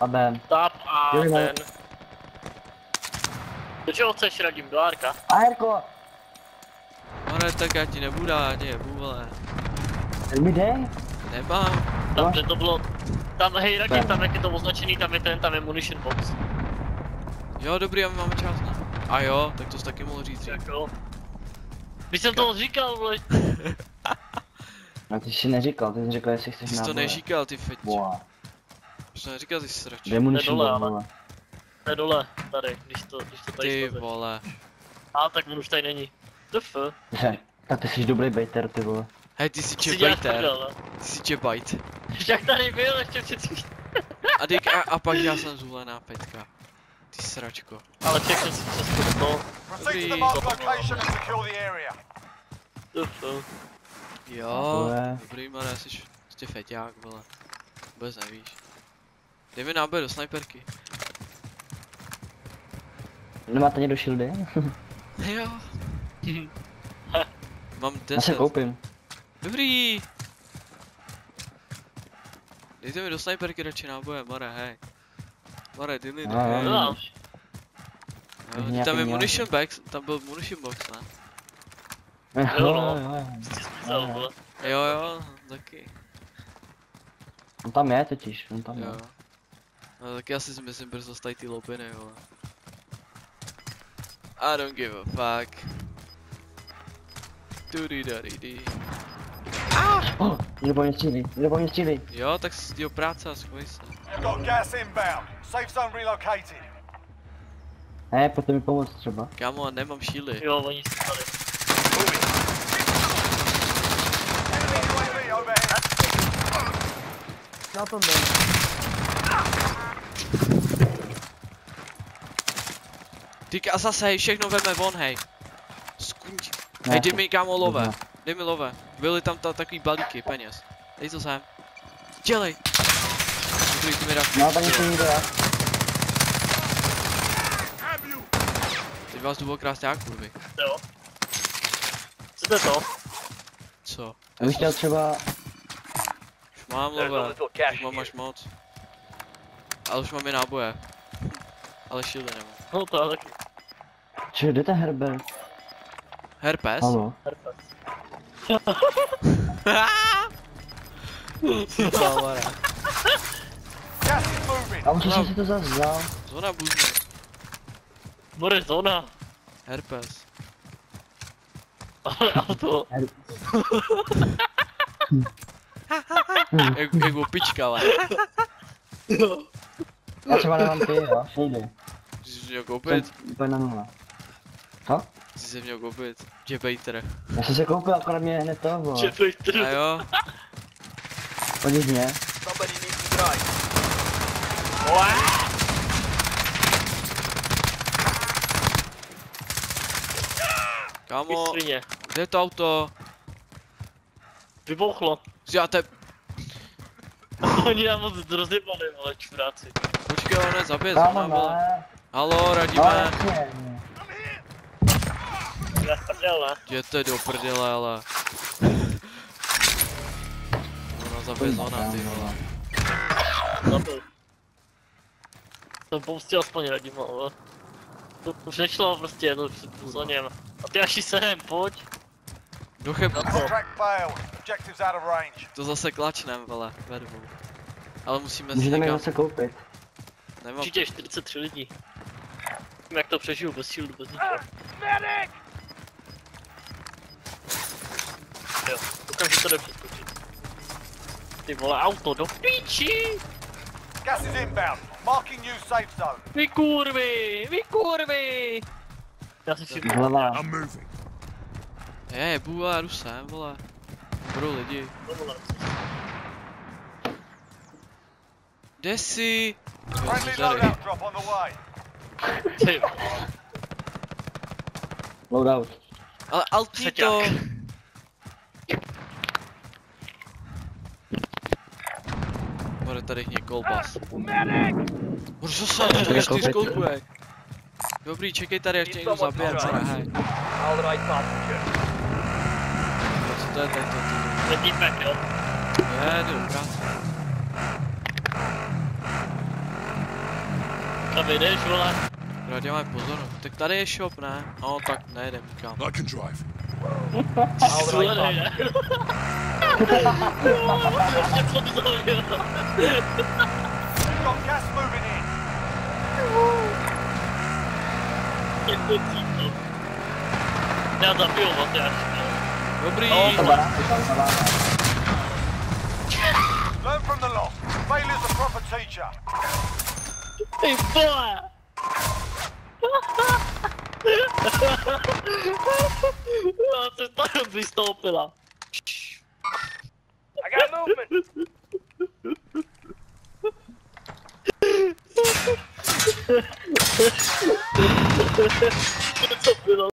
A Ben. Tap a Jo, jo. ten. Do čeho chceš radím? Do Arka? A Herko! Ale tak já ti nebudu dát, je, vole. Mi dej? Nemám. Tam, No. kde to bylo... Tam, hej, radím, Ben. tam jak je to označený, tam je ten, tam je munition box. Jo, dobrý, a my máme čas, ne? A jo, tak to jsi taky mohl říct. Jako... Když jsem to říkal, vole, No ty jsi neříkal, ty jsi řekl, jestli chceš Ty jsi to neříkal, ty feť. Wow. Jsi to neříkal, ty srač. Demolition dole, ale- to je dole, tady, když to, když to tady Ty sleze. vole. A tak on už tady není. DF. Že, Tak ty jsi dobrý baiter, ty vole. Hej, ty jsi Si děláš čebajter. ne? Ty jsi čebajt. Jak tady byl ještě před A, dyk, a, a pak já jsem zvolená peťka. Ty sračko. Ale všechno si přes to. DF. Jo, dobrý Mare, jsi prostě feťák, vole. Vůbec nevíš. Dej mi náboj do snajperky. Nemáte někdo shieldy? Jo. Mám Já se 10. koupím. Dobrý. Dejte mi do snajperky radši náboje, Mare, hej. Mare, ty mi No, hej. no. No, Jo, tam je munition box, tam byl munition box, ne? Jo, no. jo, jo. Jo, jo, taky. On tam je totiž, on tam je. No tak já si myslím brzo stají ty lopiny, vole. I don't give a fuck. Tudy dary di. Oh, někdo po mě někdo po mě střílí. Jo, tak jo práce a schovej se. Got gas inbound. Safe zone relocated. Ne, pojďte mi pomoct třeba. Kámo, a nemám šíly. Jo, oni jsou tady. Na tom byl. Ty a zase hej, všechno veme von, hej. Skunď. Ne, Hej, dej mi kámo love. Dej mi love. Byly tam ta, takový balíky peněz. Dej to sem. Dělej. Dobrý, ty mi dáš. No, tam něco někdo je. Teď vás jdu krásňák, kurvy. Jo. Co to je to? Co? Já bych chtěl třeba... Už mám love. Už mám až moc. Ale už mám i náboje. Ale shieldy nemám. No to je taky. Čiže kde ten Herbert? Herpes? Halo. Moving. A už jsem si to zase vzal. Zóna buzny. More zóna. Herpes. Ale auto. Jak, jak opička, ale. Já třeba nemám ty, jo. Ty jsi měl Jsem koupit. úplně na nula. Co? Ty jsi měl koupit. Jebejter. Já jsem se koupil, akorát mě hned to, vole. Čepej A jo. Podíš mě. Somebody needs to drive. Kámo, Svině. kde je to auto? Vybouchlo. Já te... Oni nám moc rozjebali, ale čuráci. Počkej, ale ne, zabije vole. ne. Halo, radíme. Jděte do prdele, ale. Ona zabije zóna, ty vole. Zabil. Jsem pomstil aspoň radím, ale... To už nešlo prostě jednou před zóněm. A ty až sem, pojď. Range. to zase klačnem, vole, ve dvou. Ale musíme si někam, zase koupit. nemám, Určitě 43 lidí. Nevím, jak to přežiju bez shieldu, bez ničeho. Jo, dokážu to nepřeskočit. Ty vole, auto do píči! Gas is inbound. Marking new safe zone. Vy kurvy, vy kurvy! Já si si Hlava. je, jebu, ale jdu sem, vole. Budou lidi. Kde jsi? Jo, jsi tady. Ty, Loadout. Ale altí to. Bude tady hně kolbas. Budu zase, to je koupit. čtyřkolkuje. Dobrý, čekej tady, až tě někdo zabije, co nehaj. Co to je tady to? ty? Vidíme, jo? Je, jde do práce. Kam jdeš, vole? Já dělám pozor. Tak tady je shop, ne? No tak nejedem nikam. I can drive. Vole, ne. Ještě co by zavěl. We've got gas moving in. Já zabiju ho, ty až. Dobrý. No, To baráky tam za váma. Learn from the loss. Failure's a proper teacher. Ty vole! Já se tam vystoupila. I got movement. Co bylo?